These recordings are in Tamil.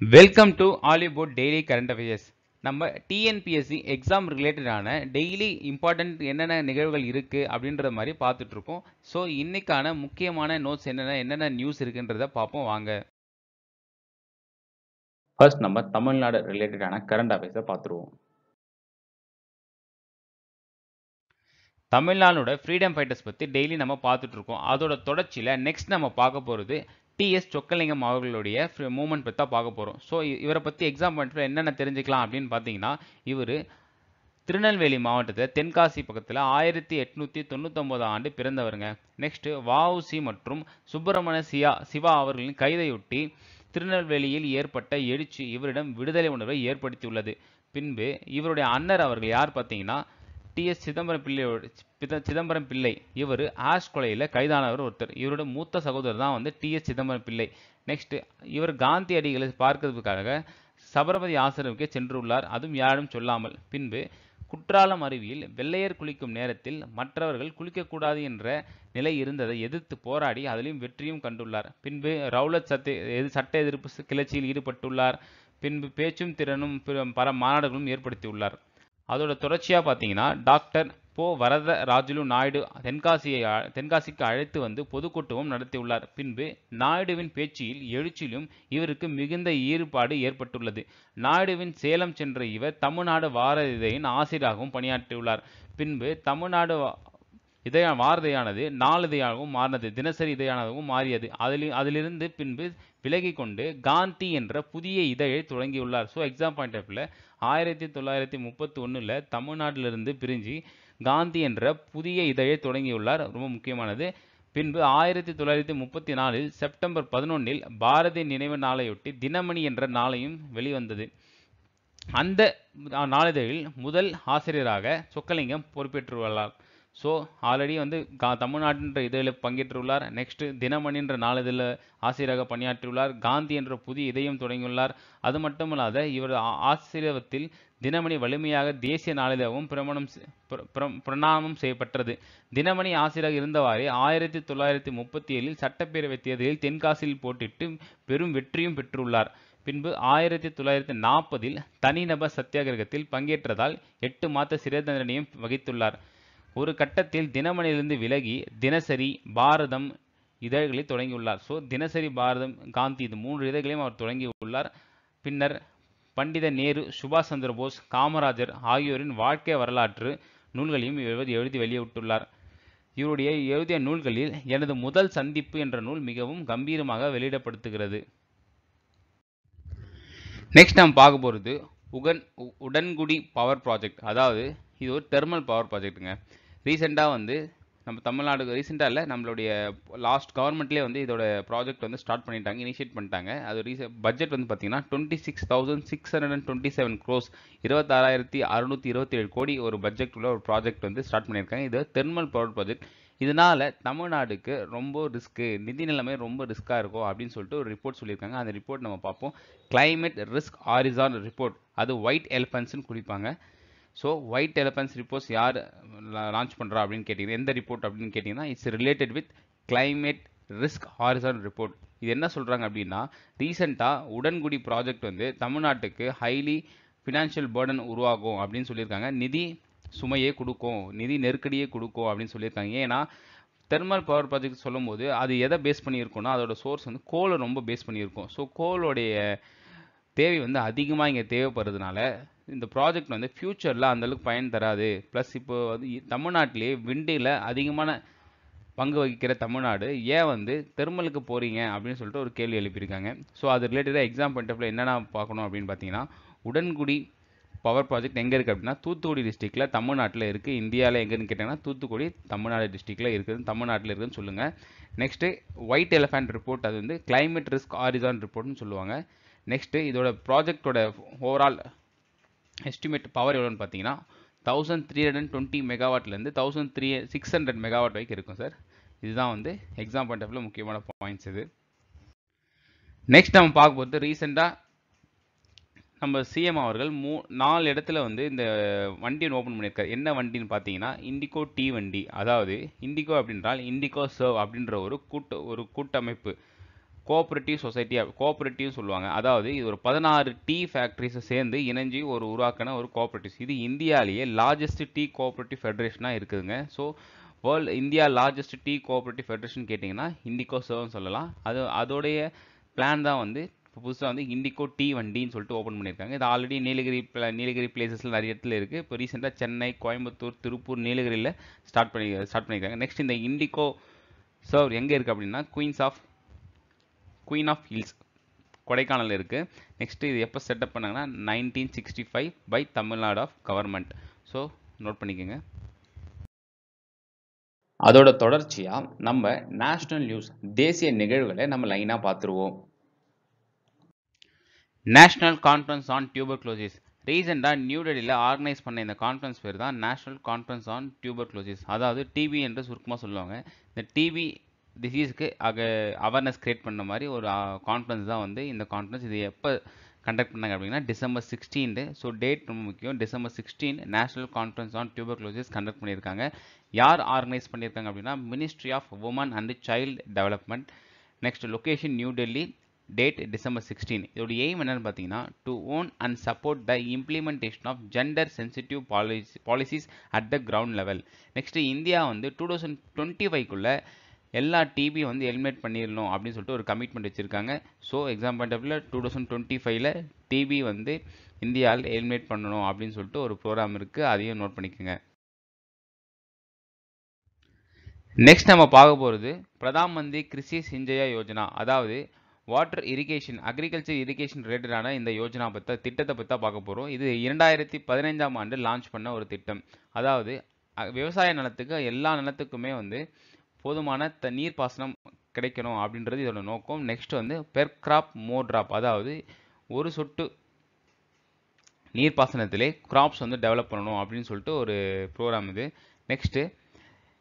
வெல்கம் டு ஆலிவுட் டெய்லி கரண்ட் அஃபேர்ஸ் நம்ம டிஎன்பிஎஸ்சி எக்ஸாம் ரிலேட்டடான டெய்லி இம்பார்ட்டன்ட் என்னென்ன நிகழ்வுகள் இருக்குது அப்படின்ற மாதிரி பார்த்துட்டு இருக்கோம் ஸோ இன்னைக்கான முக்கியமான நோட்ஸ் என்னென்ன என்னென்ன நியூஸ் இருக்குன்றத பார்ப்போம் வாங்க. ஃபர்ஸ்ட் நம்ம தமிழ்நாடு ரிலேட்டடான கரண்ட் அஃபேர்ஸை பார்த்துருவோம். தமிழ்நாடோட ஃப்ரீடம் ஃபைட்டர்ஸ் பற்றி டெய்லி நம்ம பார்த்துட்டு இருக்கோம் அதோட தொடர்ச்சியில் நெக்ஸ்ட் நம்ம பார்க்க போகிறது டிஎஸ் சொக்கலிங்கம் அவர்களுடைய மூமெண்ட் பற்றி தான் பார்க்க போகிறோம் ஸோ இவரை பற்றி எக்ஸாம் பாயிண்ட்ல என்னென்ன தெரிஞ்சுக்கலாம் அப்படின்னு பார்த்தீங்கன்னா இவர் திருநெல்வேலி மாவட்டத்தில் தென்காசி பக்கத்தில் ஆயிரத்தி எட்நூற்றி தொண்ணூத்தொம்பதாம் ஆண்டு பிறந்தவருங்க. நெக்ஸ்ட்டு வஉசி மற்றும் சுப்பிரமணிய சியா சிவா அவர்களின் கைதையொட்டி திருநெல்வேலியில் ஏற்பட்ட எழுச்சி இவரிடம் விடுதலை உணர்வை ஏற்படுத்தியுள்ளது. பின்பு இவருடைய அண்ணர் அவர்கள் யார் பார்த்தீங்கன்னா டி எஸ் சிதம்பரம் பிள்ளையோட சிதம்பரம் பிள்ளை. இவர் ஆஷ் கொலையில் கைதானவர் ஒருத்தர். இவரோட மூத்த சகோதரர் தான் வந்து D. S. Chidambaram Pillai. Next இவர் காந்தி அடிகளை பார்க்கறதுக்காக சபரமதி ஆசிரமுக்கே சென்றுள்ளார். அதுவும் யாரும் சொல்லாமல். பின்பு குற்றாலம் அருவியில் வெள்ளையர் குளிக்கும் நேரத்தில் மற்றவர்கள் குளிக்கக்கூடாது என்ற நிலை இருந்ததை எதிர்த்து போராடி அதிலும் வெற்றியும் கண்டுள்ளார். பின்பு ரவுலத் சட்டை எது- சட்ட எதிர்ப்பு கிளர்ச்சியில் ஈடுபட்டுள்ளார். பின்பு பேச்சும் திறனும் பிற- பல மாநாடுகளும் ஏற்படுத்தியுள்ளார். அதோட தொடர்ச்சியாக பார்த்தீங்கன்னா டாக்டர் போ வரத ராஜுலு நாயுடு தென்காசியை தென்காசிக்கு அழைத்து வந்து பொதுக்கூட்டமும் நடத்தியுள்ளார். பின்பு நாயுடுவின் பேச்சில் எழுச்சியிலும் இவருக்கு மிகுந்த ஈடுபாடு ஏற்பட்டுள்ளது. நாயுடுவின் சேலம் சென்ற இவர் தமிழ்நாடு வார இதழின் ஆசிரியராகவும் பணியாற்றியுள்ளார். பின்பு தமிழ்நாடு இதய வாரதையானது நாளிதையாகவும் மாறினது. தினசரி இதழாகவும் மாறியது. அதில் அதிலிருந்து பின்பு விலகி கொண்டு காந்தி என்ற புதிய இதழை தொடங்கியுள்ளார். ஸோ எக்ஸாம் பாயிண்ட் ஆஃப்ல ஆயிரத்தி தொள்ளாயிரத்தி முப்பத்தி ஒன்றில் தமிழ்நாட்டிலிருந்து பிரிஞ்சு காந்தி என்ற புதிய இதழை தொடங்கியுள்ளார். ரொம்ப முக்கியமானது. பின்பு ஆயிரத்தி தொள்ளாயிரத்தி முப்பத்தி நாலில் செப்டம்பர் பதினொன்றில் பாரதி நினைவு நாளையொட்டி தினமணி என்ற நாளையும் வெளிவந்தது. அந்த நாளிதழில் முதல் ஆசிரியராக சொக்கலிங்கம் பொறுப்பேற்றுள்ளார். ஸோ ஆல்ரெடி வந்து கா தமிழ்நாட்டின்ற இதழில் பங்கேற்றுள்ளார். நெக்ஸ்ட் தினமணின்ற நாளிதழில் ஆசிரியராக பணியாற்றியுள்ளார். காந்தி என்ற புதிய இதயம் தொடங்கியுள்ளார். அது மட்டுமல்லாத இவர் ஆசிரியத்தில் தினமணி வலிமையாக தேசிய நாளிதழாகவும் பிரமணம் பிரணாமம் செய்யப்பட்டது. தினமணி ஆசிரியராக இருந்தவாறே ஆயிரத்தி தொள்ளாயிரத்தி முப்பத்தி ஏழில் சட்டப்பேரவைத் தேர்தலில் தென்காசியில் போட்டிட்டு பெரும் வெற்றியும் பெற்றுள்ளார். பின்பு ஆயிரத்தி தொள்ளாயிரத்தி நாற்பதில் தனிநபர் சத்தியாகிரகத்தில் பங்கேற்றதால் எட்டு மாத சிறை தண்டனையும் வகித்துள்ளார். ஒரு கட்டத்தில் தினமணியிலிருந்து விலகி தினசரி பாரதம் இதழ்களை தொடங்கியுள்ளார். ஸோ தினசரி பாரதம் காந்தி இது மூன்று இதழ்களையும் அவர் தொடங்கியுள்ளார். பின்னர் பண்டித நேரு சுபாஷ் சந்திர போஸ் காமராஜர் ஆகியோரின் வாழ்க்கை வரலாற்று நூல்களையும் இவர் எழுதி வெளியிட்டுள்ளார். இவருடைய எழுதிய நூல்களில் எனது முதல் சந்திப்பு என்ற நூல் மிகவும் கம்பீரமாக வெளியிடப்படுத்துகிறது. நெக்ஸ்ட் நாம் பார்க்க போகிறது உகன் உ- உடன்குடி பவர் ப்ராஜெக்ட் அதாவது இது ஒரு தெர்மல் பவர் ப்ராஜெக்ட்டுங்க ரீசெண்டாக வந்து நம்ம தமிழ்நாடு ரீசெண்டாக இல்லை நம்மளுடைய லாஸ்ட் கவர்மெண்ட்லேயே வந்து இதோட ப்ராஜெக்ட் வந்து ஸ்டார்ட் பண்ணிட்டாங்க இனிஷியேட் பண்ணிட்டாங்க. அது ரீச பட்ஜெட் வந்து பார்த்தீங்கன்னா twenty six thousand six hundred and twenty seven crores இருபத்தாறாயிரத்தி அறுநூற்றி இருபத்தேழு கோடி ஒரு பட்ஜெட் உள்ள ஒரு ப்ராஜெக்ட் வந்து ஸ்டார்ட் பண்ணியிருக்காங்க. இது தெர்மல் பவர் ப்ராஜெக்ட் இதனால் தமிழ்நாடுக்கு ரொம்ப ரிஸ்க்கு நிதி நிலைமை ரொம்ப ரிஸ்க்காக இருக்கும் அப்படின்னு சொல்லிட்டு ஒரு ரிப்போர்ட் சொல்லியிருக்காங்க. அந்த ரிப்போர்ட் நம்ம பார்ப்போம். கிளைமேட் ரிஸ்க் ஆரிசான் ரிப்போர்ட் அது ஒயிட் எலிஃபன்ட்ஸ்னு குறிப்பாங்க. ஸோ ஒயிட் எலிஃபன்ட்ஸ் ரிப்போர்ட்ஸ் யார் லான்ச் பண்ணுறா அப்படின்னு கேட்டிங்கன்னா எந்த ரிப்போர்ட் அப்படின்னு கேட்டிங்கன்னா it's related with climate risk horizon report இது என்ன சொல்கிறாங்க அப்படின்னா ரீசெண்டாக உடன்குடி ப்ராஜெக்ட் வந்து தமிழ்நாட்டுக்கு ஹைலி ஃபினான்ஷியல் பேர்டன் உருவாகும் அப்படின்னு சொல்லியிருக்காங்க. நிதி சுமையே கொடுக்கும் நிதி நெருக்கடியே கொடுக்கும் அப்படின்னு சொல்லியிருக்காங்க. ஏன்னா தெர்மல் பவர் ப்ராஜெக்ட் சொல்லும்போது அது எதை பேஸ் பண்ணியிருக்கோம்னா அதோட சோர்ஸ் வந்து கோலை ரொம்ப பேஸ் பண்ணியிருக்கும். ஸோ கோலோடைய தேவை வந்து அதிகமாக இங்கே தேவைப்படுறதுனால இந்த ப்ராஜெக்ட் வந்து ஃப்யூச்சரில் அந்தளவுக்கு பயன் தராது. ப்ளஸ் இப்போ வந்து தமிழ்நாட்டிலே தமிழ்நாட்டிலேயே விண்டில் அதிகமான பங்கு வகிக்கிற தமிழ்நாடு ஏன் வந்து தெர்மலுக்கு போகிறீங்க அப்படின்னு சொல்லிட்டு ஒரு கேள்வி எழுப்பியிருக்காங்க. ஸோ அது ரிலேட்டடாக எக்ஸாம் பாயிண்ட் என்னென்ன பார்க்கணும் அப்படின்னு பார்த்தீங்கன்னா உடன்குடி பவர் ப்ராஜெக்ட் எங்கே இருக்குது அப்படின்னா தூத்துக்குடி டிஸ்ட்ரிக்டில் தமிழ்நாட்டில் இருக்குது இந்தியாவில் எங்கேன்னு கேட்டிங்கன்னா தூத்துக்குடி தமிழ்நாடு டிஸ்ட்ரிக்டில் இருக்குது தமிழ்நாட்டில் இருக்குதுன்னு சொல்லுங்கள் நெக்ஸ்ட்டு ஒயிட் எலிஃபண்ட் ரிப்போர்ட் அது வந்து கிளைமேட் ரிஸ்க் ஆரிசான் ரிப்போர்ட்னு சொல்லுவாங்க. நெக்ஸ்ட்டு இதோட ப்ராஜெக்டோட ஓவரால் எஸ்டிமேட் பவர் எவ்வளோன்னு பார்த்தீங்கன்னா thousand three hundred twenty மெகாவாட்லேருந்து thousand three six hundred megawatt வரைக்கும் இருக்கும் சார் இதுதான் வந்து எக்ஸாம் பாயிண்ட் ஆஃப்ல முக்கியமான பாயிண்ட்ஸ் இது. நெக்ஸ்ட் நம்ம பார்க்க போகிறது ரீசெண்டாக நம்ம சிஎம் அவர்கள் மூ நாலு இடத்துல வந்து இந்த வண்டியை ஓப்பன் பண்ணியிருக்காரு. என்ன வண்டின்னு பார்த்தீங்கன்னா இண்டிகோ டி வண்டி. அதாவது இண்டிகோ அப்படின்றால் இண்டிகோ சர்வ் அப்படின்ற ஒரு கூட்ட ஒரு கூட்டமைப்பு. கோஆப்ரேட்டிவ் சொசைட்டி கோஆப்ரேட்டிவ் சொல்லுவாங்க. அதாவது இது ஒரு பதினாறு டீ ஃபேக்ட்ரிஸை சேர்ந்து இணைஞ்சு ஒரு உருவாக்கின ஒரு கோஆப்ரேட்டிவ்ஸ் இது இந்தியாவிலேயே லார்ஜஸ்ட் டீ கோஆப்ரேட்டிவ் ஃபெடரேஷனாக இருக்குதுங்க. So world India largest tea cooperative federation கேட்டிங்கன்னா இண்டிகோ சர்வ்னு சொல்லலாம். அது அதோடைய பிளான் தான் வந்து இப்போ புதுசாக வந்து இண்டிகோ டீ வண்டின்னு சொல்லிட்டு ஓப்பன் பண்ணியிருக்காங்க. இது ஆல்ரெடி நீலகிரி நீலகிரி பிளேசஸில் நிறைய இடத்துல இருக்குது இப்போ ரீசெண்டாக சென்னை கோயம்புத்தூர் திருப்பூர் நீலகிரியில் ஸ்டார்ட் பண்ணி ஸ்டார்ட் பண்ணியிருக்காங்க. நெக்ஸ்ட் இந்த இண்டிகோ சர்வ் எங்கே இருக்குது அப்படின்னா queens of queen of hills Kodaikanal இருக்குது நெக்ஸ்ட்டு இது எப்போ செட்டப் பண்ணாங்கன்னா nineteen sixty five by Tamil Nadu of government so note பண்ணிக்கோங்க. அதோட தொடர்ச்சியாக நம்ம நேஷ்னல் நியூஸ் தேசிய நிகழ்வுகளை நம்ம லைனாக பார்த்துருவோம். National conference on tuberculosis ரீசெண்டாக நியூ டெல்லியில் ஆர்கனைஸ் பண்ண இந்த கான்ஃபரன்ஸ் பேர் தான் நேஷ்னல் கான்ஃபரன்ஸ் ஆன் டியூபர்க்ளோசிஸ் அதாவது டிபி என்று சுருக்கமாக சொல்லுவாங்க. இந்த டிபி டிசீஸ்க்கு அக அவேர்னஸ் க்ரியேட் பண்ண மாதிரி ஒரு கான்ஃபரன்ஸ் தான் வந்து இந்த கான்ஃபரன்ஸ் இது எப்போ கண்டக்ட் பண்ணாங்க அப்படின்னா டிசம்பர் சிக்ஸ்டீன்டு ஸோ டேட் ரொம்ப முக்கியம். December sixteen national conference on tuberculosis conduct பண்ணியிருக்காங்க. யார் ஆர்கனைஸ் பண்ணியிருக்காங்க அப்படின்னா ministry of women and child development next location new Delhi date December sixteen இதோட எய்ம் என்னன்னு பார்த்தீங்கன்னா to own and support the implementation of gender sensitive policy policies at the ground level next India வந்து டூ தௌசண்ட் டுவெண்ட்டி ஃபைவ்க்குள்ளே எல்லா டிபி வந்து ஹெல்மெட் பண்ணிடணும் அப்படின்னு சொல்லிட்டு ஒரு கமிட்மெண்ட் வச்சுருக்காங்க. So exam point two thousand twenty ஃபைவ்ல டிபி வந்து இந்தியாவில் ஹெல்மெட் பண்ணணும் அப்படின்னு சொல்லிட்டு ஒரு ப்ரோக்ராம் இருக்குது அதையும் நோட் பண்ணிக்கோங்க. நெக்ஸ்ட் நம்ம பார்க்க போகிறது பிரதான் மந்திரி கிருஷி சிஞ்சயா யோஜனா. அதாவது வாட்டர் இரிகேஷன் அக்ரிகல்ச்சர் இரிகேஷன் ரிலேட்டடான இந்த யோஜனா பற்ற திட்டத்தை பற்றி பார்க்க போகிறோம் இது இரண்டாயிரத்தி பதினைஞ்சாம் ஆண்டு லான்ச் பண்ண ஒரு திட்டம். அதாவது விவசாய நிலத்துக்கு எல்லா நிலத்துக்குமே வந்து போதுமான த நீர்ப்பாசனம் கிடைக்கணும் அப்படின்றது இதோட நோக்கம். நெக்ஸ்ட் வந்து பெர் கிராப் மோர் ட்ராப் அதாவது ஒரு சொட்டு நீர்ப்பாசனத்திலே கிராப்ஸ் வந்து டெவலப் பண்ணணும் அப்படின்னு சொல்லிட்டு ஒரு ப்ரோக்ராம் இது. நெக்ஸ்ட்டு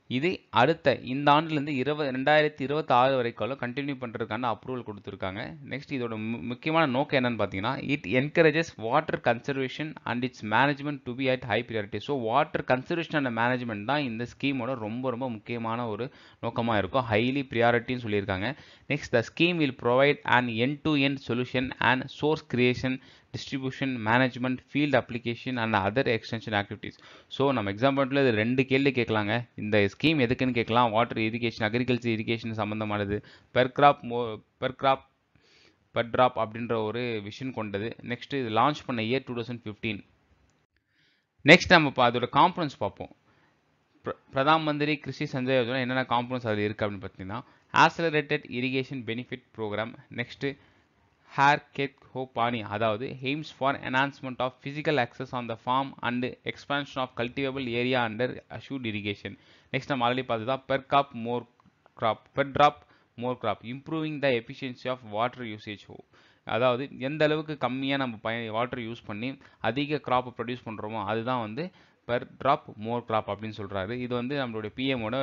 இது அடுத்த இந்த ஆண்டுலேருந்து இருபது ரெண்டாயிரத்தி இருபத்தி ஆறு வரைக்கும் கண்டினியூ பண்ணுறதுக்கான அப்ரூவல் கொடுத்துருக்காங்க. நெக்ஸ்ட் இதோட மு- முக்கியமான நோக்கம் என்னன்னு பார்த்தீங்கன்னா it encourages water conservation and its management to be at high priority so water conservation and management தான் இந்த ஸ்கீமோட ரொம்ப ரொம்ப முக்கியமான ஒரு நோக்கமாக இருக்கும். ஹைலி ப்ரியாரிட்டின்னு சொல்லியிருக்காங்க. Next the scheme will provide and end to end solution and source creation distribution management field application and other extension activities so நம்ம எக்ஸாம் பாயிண்ட்ல இது ரெண்டு கேள்வி கேட்கலாங்க. இந்த ஸ்கீம் எதுக்குன்னு கேட்கலாம். Water irrigation agriculture irrigation சம்மந்தமானது per crop more per crop per drop அப்படின்ற ஒரு விஷன் கொண்டது. நெக்ஸ்ட் இது லான்ச் பண்ண year two thousand fifteen next நம்ம இப்போ அதோட காம்பனன்ஸ் பார்ப்போம். பிர- பிரதான் மந்திரி கிருஷி சஞ்சய் யோஜனா என்னென்ன காம்பனன்ஸ் அதில் இருக்குது அப்படின்னு பார்த்தீங்கன்னா accelerated irrigation benefit programme next Har Khet Ko Pani அதாவது aims for enhancement of physical access on the farm and expansion of cultivable area under assured irrigation next நம்ம ஆல்ரெடி பார்த்து தான் per crop more crop per drop more crop improving the efficiency of water usage ஹோ அதாவது எந்த அளவுக்கு கம்மியாக நம்ம பய வாட்டர் யூஸ் பண்ணி அதிக கிராப்பை ப்ரொடியூஸ் பண்ணுறோமோ அதுதான் வந்து பெர் ட்ராப் மோர் கிராப் அப்படின்னு சொல்கிறாரு இது வந்து நம்மளுடைய பிஎம்மோட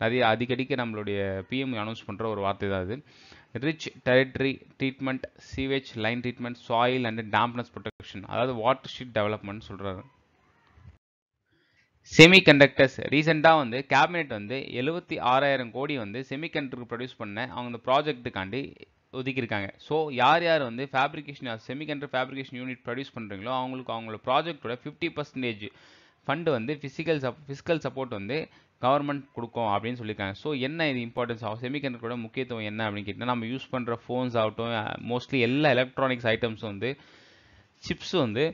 நிறைய அடிக்கடிக்கு நம்மளுடைய பிஎம் அனௌன்ஸ் பண்ணுற ஒரு வார்த்தை தான் அது. Ridge territory treatment sewage line treatment soil and dampness protection அதாவது வாட்டர் ஷீட் டெவலப்மெண்ட் சொல்கிறாரு செமிகண்டக்டர்ஸ் ரீசெண்டாக வந்து கேபினெட் வந்து எழுபத்தி ஆறாயிரம் கோடி வந்து செமிகண்டக்டர் ப்ரொடியூஸ் பண்ண அவங்க இந்த ப்ராஜெக்ட்டுக்காண்டி ஒதுக்கியிருக்காங்க. ஸோ யார் யார் வந்து fabrication semiconductor fabrication unit produce பண்ணுறீங்களோ அவங்களுக்கு அவங்களோட ப்ராஜெக்டோட ஃபிஃப்டி பர்சன்டேஜ் ஃபண்டு வந்து ஃபிசிக்கல் சப் ஃபிசிக்கல் சப்போர்ட் வந்து கவர்மெண்ட் கொடுக்கும் அப்படின்னு சொல்லியிருக்காங்க. ஸோ என்ன இது இம்பார்ட்டன்ஸ் ஆகும் செமிகண்டக்டரோட முக்கியத்துவம் என்ன அப்படின்னு கேட்டால் நம்ம யூஸ் பண்ணுற ஃபோன்ஸ் ஆகட்டும் மோஸ்ட்லி எல்லா எலக்ட்ரானிக்ஸ் ஐட்டம்ஸும் வந்து சிப்ஸ் வந்து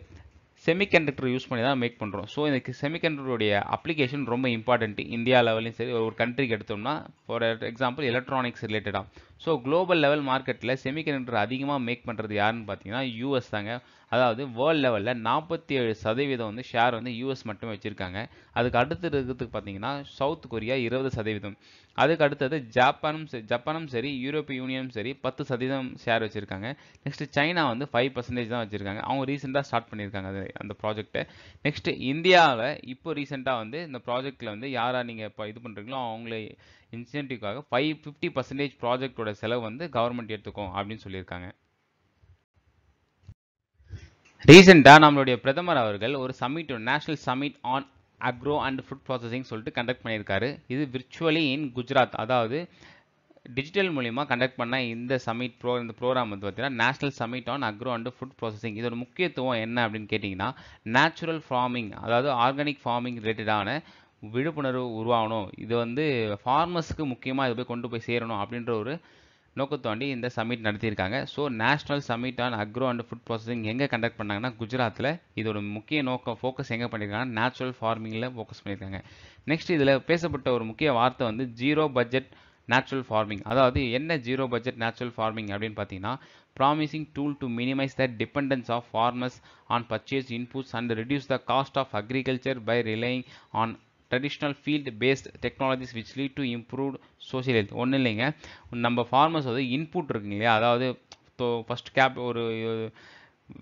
செமிகண்டக்டர் யூஸ் பண்ணி தான் மேக் பண்ணுறோம் ஸோ இந்த செமிகண்டக்டருடைய அப்ளிகேஷன் ரொம்ப இம்பார்ட்டன்ட் இந்தியா லெவலையும் சரி ஒரு கண்ட்ரிக்கு எடுத்தோம்னா ஃபார் எக்ஸாம்பிள் எலக்ட்ரானிக்ஸ் ரிலேட்டடாக ஸோ குளோபல் லெவல் மார்க்கெட்டில் செமிகண்டக்டர் அதிகமாக மேக் பண்ணுறது யாருன்னு பார்த்தீங்கன்னா யூஎஸ் தாங்க. அதாவது வேர்ல்டு லெவலில் நாற்பத்தி ஏழு சதவீதம் வந்து ஷேர் வந்து யூஎஸ் மட்டுமே வச்சுருக்காங்க. அதுக்கு அடுத்து இருக்கிறதுக்கு பார்த்தீங்கன்னா சவுத் கொரியா இருபது சதவீதம். அதுக்கு அடுத்தது ஜப்பானும் சரி ஜப்பானும் சரி யூரோப்பிய யூனியனும் சரி பத்து சதவீதம் ஷேர் வச்சுருக்காங்க. நெக்ஸ்ட் சைனா வந்து ஃபைவ் பர்சன்டேஜ் தான் வச்சுருக்காங்க. அவங்க ரீசெண்டாக ஸ்டார்ட் பண்ணியிருக்காங்க அது அந்த ப்ராஜெக்ட்டை நெக்ஸ்ட் இந்தியாவில் இப்போ ரீசெண்டாக வந்து இந்த ப்ராஜெக்ட்டில் வந்து யாராக நீங்கள் இப்போ இது பண்ணுறீங்களோ அவங்களே இன்சென்டிவ்க்காக ஃபைவ் ஃபிஃப்டி பர்சன்டேஜ் ப்ராஜெக்டோட செலவு வந்து கவர்மெண்ட் எடுத்துக்கும் அப்படின்னு சொல்லியிருக்காங்க. ரீசெண்டாக நம்மளுடைய பிரதமர் அவர்கள் ஒரு summit national summit on agro and food processing சொல்லிட்டு கண்டக்ட் பண்ணியிருக்காரு. இது விர்ச்சுவலி இன் குஜராத் அதாவது டிஜிட்டல் மூலிமா கண்டக்ட் பண்ண இந்த சமிட் ப்ரோ இந்த ப்ரோக்ராம் வந்து பார்த்தீங்கன்னா national summit on agro and food processing இதோட முக்கியத்துவம் என்ன அப்படின்னு கேட்டிங்கன்னா நேச்சுரல் ஃபார்மிங் அதாவது ஆர்கானிக் ஃபார்மிங் ரிலேட்டடான விழிப்புணர்வு உருவாகணும். இது வந்து ஃபார்மர்ஸ்க்கு முக்கியமாக இது போய் கொண்டு போய் சேரணும் அப்படின்ற ஒரு நோக்கத்தோண்டி இந்த சமிட் நடத்தியிருக்காங்க. So national summit on agro and food processing எங்கே கண்டக்ட் பண்ணாங்கன்னா குஜராத்தில் இதோட முக்கிய நோக்கம் ஃபோக்கஸ் எங்கே பண்ணியிருக்காங்கன்னா நேச்சுரல் ஃபார்மிங்கில் ஃபோக்கஸ் பண்ணியிருக்காங்க நெக்ஸ்ட் இதில் பேசப்பட்ட ஒரு முக்கிய வார்த்தை வந்து ஜீரோ பட்ஜெட் நேச்சுரல் ஃபார்மிங் அதாவது என்ன ஜீரோ பட்ஜெட் நேச்சுரல் ஃபார்மிங் அப்படின்னு பார்த்தீங்கன்னா promising tool to minimise the dependence of farmers on purchase inputs and reduce the cost of agriculture by relying on traditional field based technologies which lead to improved social health ஒன்றும் இல்லைங்க. நம்ம ஃபார்மர்ஸ் வந்து இன்புட் இருக்குங்க இல்லையா? அதாவது ஃபஸ்ட் கேப் ஒரு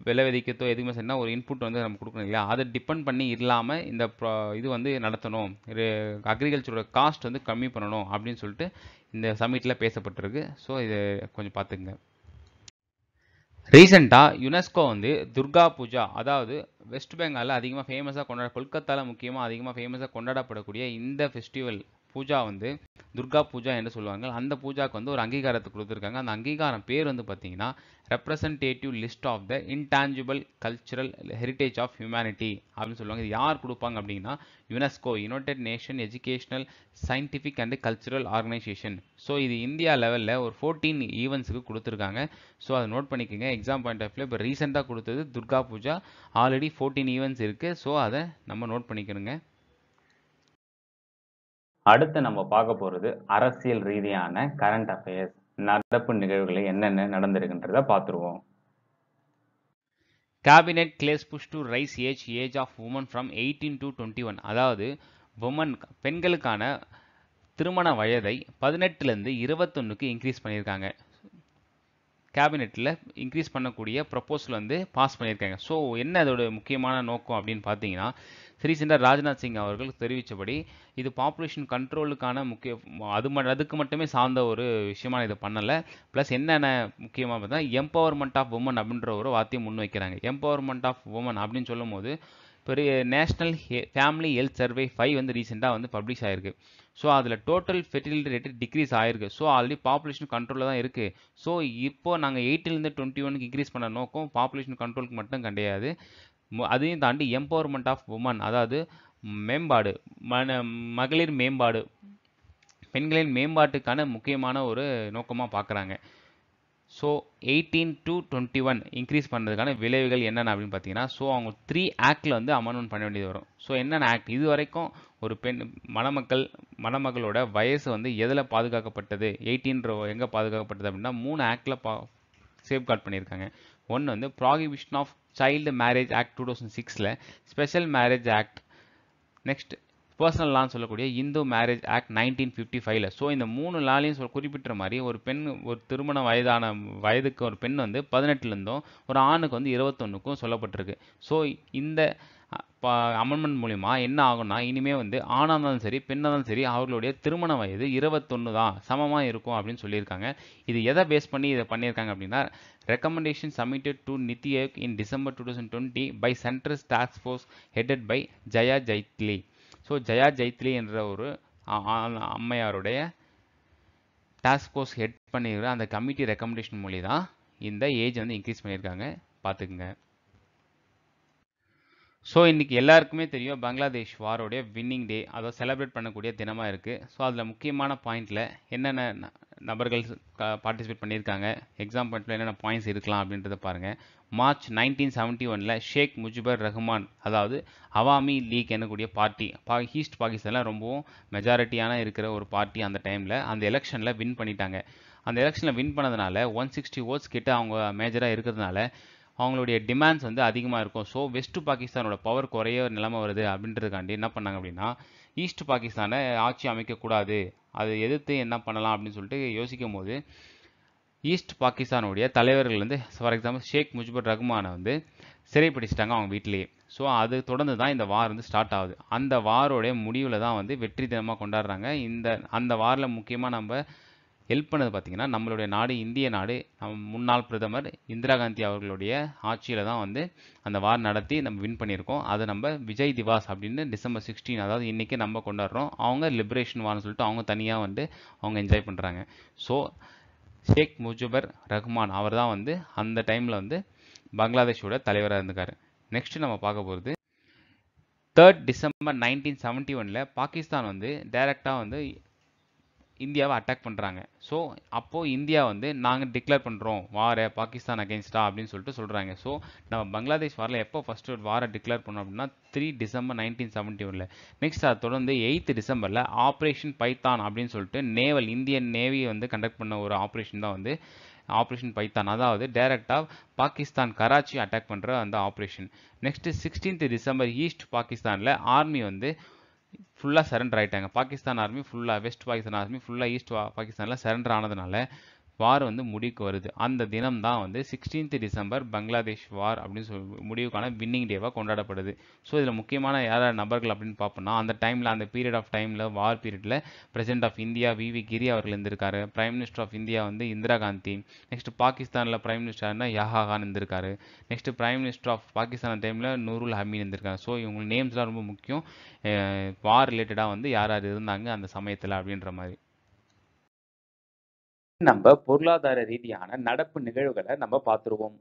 விலை விதிக்கத்தோ எதுவுமே சரினா ஒரு இன்புட் வந்து நம்ம கொடுக்கணும் இல்லையா? அதை டிபெண்ட் பண்ணி இல்லாமல் இந்த இது வந்து நடத்தணும். அக்ரிகல்ச்சரோட காஸ்ட் வந்து கம்மி பண்ணணும் அப்படின்னு சொல்லிட்டு இந்த சமிட்டில் பேசப்பட்டிருக்கு. ஸோ இது கொஞ்சம் பார்த்துக்குங்க. ரீசெண்டாக யுனெஸ்கோ வந்து துர்கா பூஜா அதாவது வெஸ்ட் பெங்காலில் அதிகமாக ஃபேமஸாக கொண்டாட கொல்கத்தாவில் முக்கியமாக அதிகமாக ஃபேமஸாக கொண்டாடப்படக்கூடிய இந்த ஃபெஸ்டிவல் பூஜா வந்து துர்கா பூஜா என்று சொல்லுவாங்க. அந்த பூஜாவுக்கு வந்து ஒரு அங்கீகாரத்தை கொடுத்துருக்காங்க. அந்த அங்கீகாரம் பேர் வந்து பார்த்தீங்கன்னா representative list of the intangible cultural heritage of humanity அப்படின்னு சொல்லுவாங்க. இது யார் கொடுப்பாங்க அப்படின்னா UNESCO United Nation Educational Scientific and Cultural Organisation so இது இந்தியா லெவலில் ஒரு ஃபோர்டீன் ஈவெண்ட்ஸுக்கு கொடுத்துருக்காங்க. ஸோ அதை நோட் பண்ணிக்கோங்க. எக்ஸாம் பாயிண்ட் ஆஃப் வியூ இப்போ ரீசெண்டாக கொடுத்தது Durga Puja. Already fourteen events இருக்குது ஸோ அதை நம்ம நோட் பண்ணிக்கணுங்க. அடுத்து நம்ம பார்க்க போகிறது அரசியல் ரீதியான கரண்ட் அஃபேர்ஸ் நடப்பு நிகழ்வுகளை என்னென்ன நடந்திருக்குன்றத பார்த்துருவோம். Cabinet clears push to raise age age of women from eighteen to twenty one அதாவது உமன் பெண்களுக்கான திருமண வயதை பதினெட்டுலேருந்து இருபத்தொன்னுக்கு இன்க்ரீஸ் பண்ணியிருக்காங்க. கேபினெட்டில் இன்க்ரீஸ் பண்ணக்கூடிய ப்ரப்போசல் வந்து பாஸ் பண்ணியிருக்காங்க. ஸோ என்ன அதோட முக்கியமான நோக்கம் அப்படின்னு பார்த்தீங்கன்னா ரீசெண்டாக ராஜ்நாத் சிங் அவர்கள் தெரிவித்தபடி இது பாப்புலேஷன் கண்ட்ரோலுக்கான முக்கிய அது ம அதுக்கு மட்டுமே சார்ந்த ஒரு விஷயமா இதை பண்ணலை. ப்ளஸ் என்னென்ன முக்கியமாக பார்த்தா எம்பவர்மெண்ட் ஆஃப் உமன் அப்படின்ற ஒரு வார்த்தையை முன் வைக்கிறாங்க. எம்பவர்மெண்ட் ஆஃப் உமன் அப்படின்னு சொல்லும் போது பெரிய national family health survey five வந்து ரீசெண்டாக வந்து பப்ளிஷ் ஆயிருக்கு. ஸோ அதில் டோட்டல் ஃபெர்டிலிட்டி ரேட்டு டிக்ரீஸ் ஆயிருக்கு. ஸோ ஆல்ரெடி பாப்புலேஷன் கண்ட்ரோலில் தான் இருக்குது ஸோ இப்போ நாங்கள் எயிட்டிலேருந்து டுவெண்ட்டி ஒனுக்கு இன்க்ரீஸ் பண்ண நோக்கம் பாப்புலேஷன் கண்ட்ரோலுக்கு மட்டும் கிடையாது. அதையும் தாண்டி எம்பவர்மெண்ட் ஆஃப் உமன் அதாவது மேம்பாடு மன மகளிர் மேம்பாடு பெண்களின் மேம்பாட்டுக்கான முக்கியமான ஒரு நோக்கமாக பார்க்குறாங்க so eighteen to twenty one increase பண்ணுறதுக்கான விளைவுகள் என்னென்ன அப்படின்னு பார்த்தீங்கன்னா ஸோ அவங்க த்ரீ ஆக்டில் வந்து அமெண்ட்மெண்ட் பண்ண வேண்டியது வரும். ஸோ என்னென்ன ஆக்ட் இது வரைக்கும் ஒரு பெண் மணமக்கள் மணமகளோட வயசு வந்து எதில் பாதுகாக்கப்பட்டது? எயிட்டீன்ற எங்கே பாதுகாக்கப்பட்டது அப்படின்னா மூணு ஆக்டில் பா சேஃப்கார்ட் பண்ணியிருக்காங்க. ஒன்று வந்து prohibition of child marriage act two thousand சிக்ஸில் special marriage act next personal லான்னு சொல்லக்கூடிய Hindu marriage act nineteen fifty ஃபைவ்ல ஸோ இந்த மூணு லாலையும் சொல் குறிப்பிட்ட மாதிரி ஒரு பெண் ஒரு திருமண வயதான வயதுக்கு ஒரு பெண் வந்து பதினெட்டுலேருந்தும் ஒரு ஆணுக்கு வந்து இருபத்தொன்னுக்கும் சொல்லப்பட்டிருக்கு. ஸோ இந்த அமெண்ட்மெண்ட் மூலிமா என்ன ஆகும்னா இனிமேல் வந்து ஆணாக இருந்தாலும் சரி பெண்ணாக இருந்தாலும் சரி அவர்களுடைய திருமண வயது இருபத்தொன்று தான் சமமாக இருக்கும் அப்படின்னு சொல்லியிருக்காங்க. இது எதை பேஸ் பண்ணி இதை பண்ணியிருக்காங்க அப்படின்னா recommendation submitted to NITI Aayog in December two thousand twenty by central task force headed by Jaya Jaitly so Jaya Jaitly என்ற ஒரு அம்மையாருடைய டாஸ்க் ஃபோர்ஸ் ஹெட் பண்ணியிருக்கிற அந்த கமிட்டி ரெக்கமெண்டேஷன் மூலி தான் இந்த ஏஜ் வந்து இன்க்ரீஸ் பண்ணியிருக்காங்க. பார்த்துக்குங்க. ஸோ இன்றைக்கி எல்லாருக்குமே தெரியும் பங்களாதேஷ் வாரோடைய வின்னிங் டே அதை செலிப்ரேட் பண்ணக்கூடிய தினமாக இருக்குது ஸோ அதில் முக்கியமான பாயிண்டில் என்னென்ன நபர்கள் பார்ட்டிசிபேட் பண்ணியிருக்காங்க எக்ஸாம் பாயிண்ட்டில் என்னென்ன பாயிண்ட்ஸ் இருக்கலாம் அப்படின்றத பாருங்கள் மார்ச் நைன்டீன் செவன்ட்டி ஒனில் ஷேக் முஜிபர் ரஹ்மான் அதாவது அவாமி லீக் என்னக்கூடிய பார்ட்டி பா ஈஸ்ட் பாகிஸ்தானில் ரொம்பவும் மெஜாரிட்டியான இருக்கிற ஒரு பார்ட்டி அந்த டைமில் அந்த எலெக்ஷனில் வின் பண்ணிட்டாங்க. அந்த எலெக்ஷனில் வின் பண்ணதுனால ஒன் சிக்ஸ்டி ஓட்ஸ் கிட்ட அவங்க மேஜராக இருக்கிறதுனால அவங்களுடைய டிமாண்ட்ஸ் வந்து அதிகமாக இருக்கும். ஸோ வெஸ்ட் பாகிஸ்தானோட பவர் குறைய நிலைமை வருது அப்படின்றதுக்காண்டி என்ன பண்ணாங்க அப்படின்னா ஈஸ்ட் பாகிஸ்தானை ஆட்சி அமைக்கக்கூடாது அதை எதிர்த்து என்ன பண்ணலாம் அப்படின்னு சொல்லிட்டு யோசிக்கும் போது ஈஸ்ட் பாகிஸ்தானுடைய தலைவர்கள் வந்து ஃபார் எக்ஸாம்பிள் ஷேக் முஜிபுர் ரஹ்மானை வந்து சிறைப்பிடிச்சிட்டாங்க அவங்க வீட்டிலேயே. ஸோ அது தொடர்ந்து தான் இந்த வார் வந்து ஸ்டார்ட் ஆகுது. அந்த வாரோடைய முடிவில் தான் வந்து வெற்றி தினமாக கொண்டாடுறாங்க. இந்த அந்த வாரில் முக்கியமாக நம்ம ஹெல்ப் பண்ணது பார்த்தீங்கன்னா நம்மளுடைய நாடு இந்திய நாடு நம் முன்னாள் பிரதமர் இந்திரா காந்தி அவர்களுடைய ஆட்சியில் தான் வந்து அந்த வார் நடத்தி நம்ம வின் பண்ணியிருக்கோம். அதை நம்ம விஜய் திவாஸ் அப்படின்னு டிசம்பர் சிக்ஸ்டீன் அதாவது இன்றைக்கி நம்ம கொண்டாடுறோம். அவங்க லிபரேஷன் வார்னு சொல்லிட்டு அவங்க தனியாக வந்து அவங்க என்ஜாய் பண்ணுறாங்க ஸோ ஷேக் முஜிபர் ரஹ்மான் அவர் தான் வந்து அந்த டைமில் வந்து பங்களாதேஷோட தலைவராக இருந்திருக்காரு நெக்ஸ்ட் நம்ம பார்க்க போகிறது தேர்ட் டிசம்பர் நைன்டீன் செவன்ட்டி ஒனில் பாகிஸ்தான் வந்து டைரெக்டாக வந்து இந்தியாவை அட்டாக் பண்ணுறாங்க ஸோ அப்போது இந்தியா வந்து நாங்கள் டிக்ளேர் பண்ணுறோம் வாரை பாகிஸ்தான் அகேன்ஸ்டா அப்படின்னு சொல்லிட்டு சொல்கிறாங்க ஸோ நம்ம பங்களாதேஷ் வாரில் எப்போ ஃபஸ்ட்டு வாரை டிக்ளேர் பண்ணோம் அப்படின்னா த்ரீ டிசம்பர் நைன்டீன் செவன்ட்டி ஒனில் நெக்ஸ்ட் அதை தொடர்ந்து எயித்து டிசம்பரில் ஆப்ரேஷன் பைத்தான் அப்படின்னு சொல்லிட்டு நேவல் இந்தியன் நேவி வந்து கண்டக்ட் பண்ண ஒரு ஆப்ரேஷன் தான் வந்து ஆப்ரேஷன் பைத்தான் அதாவது டைரக்டாக பாகிஸ்தான் கராச்சி அட்டாக் பண்ணுற அந்த operation next sixteenth December east பாகிஸ்தானில் ஆர்மி வந்து ஃபுல்லாக சரண்டர் ஆகிட்டாங்க பாகிஸ்தான் ஆர்மி ஃபுல்லாக வெஸ்ட் பாகிஸ்தான் ஆர்மி ஃபுல்லாக ஈஸ்ட் பாகிஸ்தானில் சரண்டர் ஆனதுனால வார் வந்து முடிவுக்கு வருது. அந்த தினம் தான் வந்து சிக்ஸ்டீன்த் டிசம்பர் பங்களாதேஷ் வார் அப்படின்னு சொல்லி முடிவுக்கான வின்னிங் டேவாக கொண்டாடப்படுது. ஸோ இதில் முக்கியமான யார் நபர்கள் அப்படின்னு பார்ப்போம்னா அந்த டைமில் அந்த பீரியட் ஆஃப் டைமில் வார் பீரியடில் president of India V V Giri அவர்கள் இருந்திருக்காரு. பிரைம் மினிஸ்டர் ஆஃப் இந்தியா வந்து இந்திரா காந்தி நெக்ஸ்ட் பாகிஸ்தானில் பிரைம் மினிஸ்டர்னா யஹா கான் இருந்திருக்காரு. Next prime minister of Pakistan டைமில் நூருல் ஹமீன் இருந்திருக்காரு. ஸோ இவங்க நேம்ஸ்லாம் ரொம்ப முக்கியம். வார் ரிலேட்டடாக வந்து யார் யார் இருந்தாங்க அந்த சமயத்தில் அப்படின்ற மாதிரி. நம்ம பொருளாதார ரீதியான நடப்பு நிகழ்வுகளை நம்ம பார்த்துருவோம்.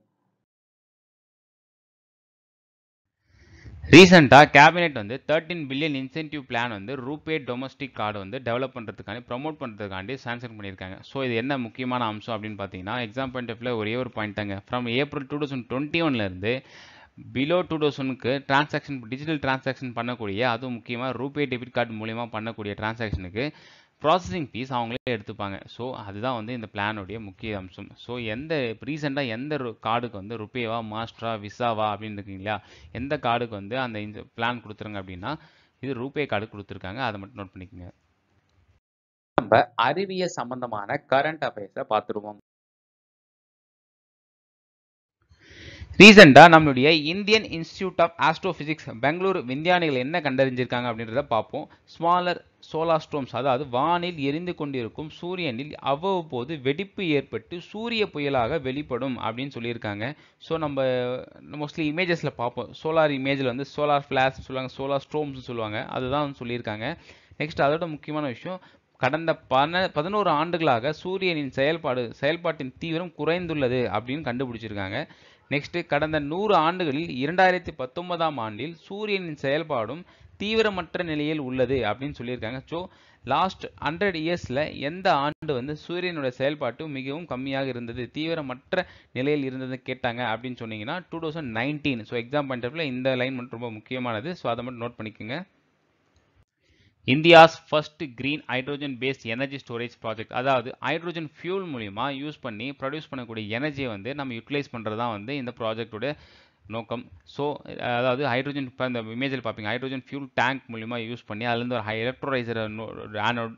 ரீசெண்டாக கேபினெட் வந்து தேர்ட்டின் பில்லியன் இன்சென்டிவ் பிளான் வந்து ரூபே டொமஸ்டிக் கார்டு வந்து டெவலப் பண்ணுறதுக்காண்டி ப்ரமோட் பண்ணுறதுக்காண்டி சாங்ஷன் பண்ணியிருக்காங்க. ஸோ இது என்ன முக்கியமான அம்சம் அப்படின்னு பார்த்தீங்கன்னா எக்ஸாம் பாயிண்ட் ஆஃப்ல ஒரே ஒரு பாயிண்ட் தாங்க. From April two thousand twenty ஒன்லேருந்து பிலோ டூ தௌசண்ட்க்கு டிரான்சாக்ஷன் டிஜிட்டல் டிரான்சாக்ஷன் பண்ணக்கூடிய அதுவும் முக்கியமாக ரூபே டெபிட் கார்டு மூலிமா பண்ணக்கூடிய டிரான்சாக்ஷனுக்கு ப்ராசஸிங் ஃபீஸ் அவங்களே எடுத்துப்பாங்க. ஸோ அதுதான் வந்து இந்த பிளானுடைய முக்கிய அம்சம். ஸோ எந்த ரீசெண்டாக எந்த கார்டுக்கு வந்து ருப்பேவா மாஸ்டரா விசாவா அப்படின்னு இருக்கீங்களா எந்த கார்டுக்கு வந்து அந்த இந்த பிளான் கொடுத்துருங்க அப்படின்னா இது ரூபே கார்டு கொடுத்துருக்காங்க. அதை மட்டும் நோட் பண்ணிக்கோங்க. நம்ம அறிவியல் சம்பந்தமான கரண்ட் அஃபேர்ஸை பார்த்துருவோம். ரீசெண்டாக நம்மளுடைய Indian Institute of Astrophysics Bengaluru விஞ்ஞானிகள் என்ன கண்டறிஞ்சிருக்காங்க அப்படின்றத பார்ப்போம். ஸ்மாலர் சோலார் அதாவது வானில் எரிந்து கொண்டிருக்கும் சூரியனில் அவ்வப்போது வெடிப்பு ஏற்பட்டு சூரிய புயலாக வெளிப்படும் அப்படின்னு சொல்லியிருக்காங்க. ஸோ நம்ம மோஸ்ட்லி இமேஜஸில் பார்ப்போம். சோலார் இமேஜில் வந்து சோலார் ஃப்ளாஷ் சொல்லுவாங்க சோலார் ஸ்டோம்ஸ் சொல்லுவாங்க. அதுதான் சொல்லியிருக்காங்க. நெக்ஸ்ட் அதோட முக்கியமான விஷயம் கடந்த பன பதினோரு ஆண்டுகளாக சூரியனின் செயல்பாடு செயல்பாட்டின் தீவிரம் குறைந்துள்ளது அப்படின்னு கண்டுபிடிச்சிருக்காங்க. நெக்ஸ்ட்டு கடந்த நூறு ஆண்டுகளில் இரண்டாயிரத்தி பத்தொன்பதாம் ஆண்டில் சூரியனின் செயல்பாடும் தீவிரமற்ற நிலையில் உள்ளது அப்படின்னு சொல்லியிருக்காங்க. ஸோ லாஸ்ட் ஹண்ட்ரட் இயர்ஸில் எந்த ஆண்டு வந்து சூரியனோட செயல்பாட்டு மிகவும் கம்மியாக இருந்தது தீவிரமற்ற நிலையில் இருந்தது கேட்டாங்க அப்படின்னு சொன்னீங்கன்னா two thousand nineteen so exam point இந்த லைன் மட்டும் ரொம்ப முக்கியமானது. ஸோ அதை மட்டும் நோட் பண்ணிக்கோங்க. India's first green hydrogen based energy storage project அதாவது ஹைட்ரோஜன் ஃபியூல் மூலிமா யூஸ் பண்ணி ப்ரொடியூஸ் பண்ணக்கூடிய எனர்ஜியை வந்து நம்ம யூட்டிலைஸ் பண்ணுறது தான் வந்து இந்த ப்ராஜெக்டோட நோக்கம். ஸோ அதாவது ஹைட்ரோஜன் இப்போ இந்த இமேஜில் பார்ப்பீங்க ஹைட்ரோஜன் ஃபியூல் டேங்க் மூலிமா யூஸ் பண்ணி அதுலேருந்து ஒரு ஹை எலக்ட்ரோலைசர் ஆனோட்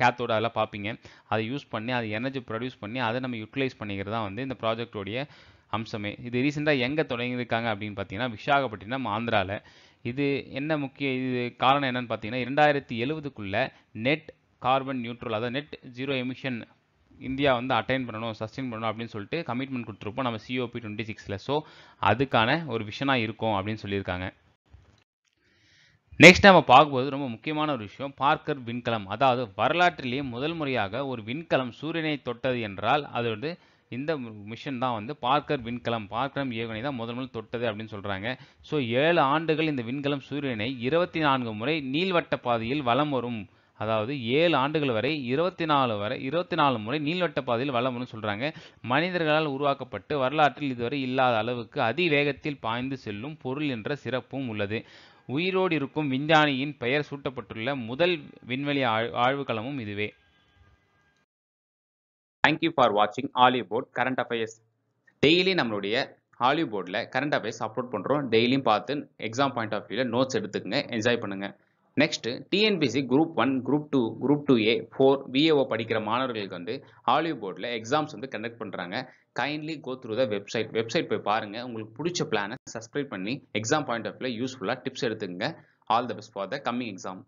கேத்தோட அதெல்லாம் பார்ப்பீங்க அதை யூஸ் பண்ணி அது எனர்ஜி ப்ரொடியூஸ் பண்ணி அதை நம்ம யூட்டிலைஸ் பண்ணிக்கிறது தான் வந்து இந்த ப்ராஜெக்டோடைய அம்சமே. இது ரீசெண்டாக எங்கே தொடங்கியிருக்காங்க அப்படின்னு பார்த்தீங்கன்னா விசாகப்பட்டினம் ஆந்திராவில் இது என்ன முக்கிய இது காரணம் என்னன்னு பார்த்தீங்கன்னா இரண்டாயிரத்தி எழுபதுக்குள்ளே நெட் கார்பன் நியூட்ரல் அதாவது நெட் ஜீரோ எமிஷன் இந்தியா வந்து அட்டைன் பண்ணணும் சஸ்டெயின் பண்ணணும் அப்படின்னு சொல்லிட்டு கமிட்மெண்ட் கொடுத்துருப்போம். நம்ம சிஓபி டுவெண்ட்டி சிக்ஸில் ஸோ அதுக்கான ஒரு விஷனாக இருக்கும் அப்படின்னு சொல்லியிருக்காங்க. நெக்ஸ்ட் நம்ம பார்க்கும்போது ரொம்ப முக்கியமான ஒரு விஷயம் பார்க்கர் விண்கலம். அதாவது வரலாற்றிலேயே முதல் முறையாக ஒரு விண்கலம் சூரியனை தொட்டது என்றால் அது வந்து இந்த மிஷன் தான் வந்து பார்க்கர் விண்கலம். பார்க்கரம் ஏவுகணை தான் முதல் முதல் தொட்டது அப்படின்னு சொல்கிறாங்க ஸோ ஏழு ஆண்டுகள் இந்த விண்கலம் சூரியனை இருபத்தி நான்கு முறை நீள்வட்ட பாதையில் வலம் வரும். அதாவது ஏழு ஆண்டுகள் வரை இருபத்தி நாலு வரை இருபத்தி நாலு முறை நீள்வட்ட பாதையில் வலம் சொல்கிறாங்க மனிதர்களால் உருவாக்கப்பட்டு வரலாற்றில் இதுவரை இல்லாத அளவுக்கு அதிவேகத்தில் பாய்ந்து செல்லும் பொருள் என்ற சிறப்பும் உள்ளது. உயிரோடு இருக்கும் விஞ்ஞானியின் பெயர் சூட்டப்பட்டுள்ள முதல் விண்வெளி ஆழ் ஆழ்வுக்களமும் இதுவே. தேங்க்யூ ஃபார் வாட்சிங் ஆலிபோர்ட் கரண்ட் அஃபேர்ஸ் டெய்லி நம்மளுடைய ஹாலிவுட்ல கரண்ட் அஃபேர்ஸ் அப்லோட் பண்ணுறோம் டெய்லியும் பார்த்து எக்ஸாம் பாயிண்ட் ஆஃப் வியூவில் நோட்ஸ் எடுத்துக்கங்க. என்ஜாய் பண்ணுங்கள் next TNPSC group one group two group two A four VAO படிக்கிற மாணவர்களுக்கு வந்து ஆலிவ் போர்டில் எக்ஸாம்ஸ் வந்து கண்டக்ட் பண்ணுறாங்க kindly go through the website website போய் பாருங்கள் உங்களுக்கு பிடிச்ச பிளானை சப்ஸ்கிரைப் பண்ணி எக்ஸாம் பாயிண்ட் ஆஃப் வியூவில் யூஸ்ஃபுல்லாக டிப்ஸ் எடுத்துக்கங்க. All the best for the coming exam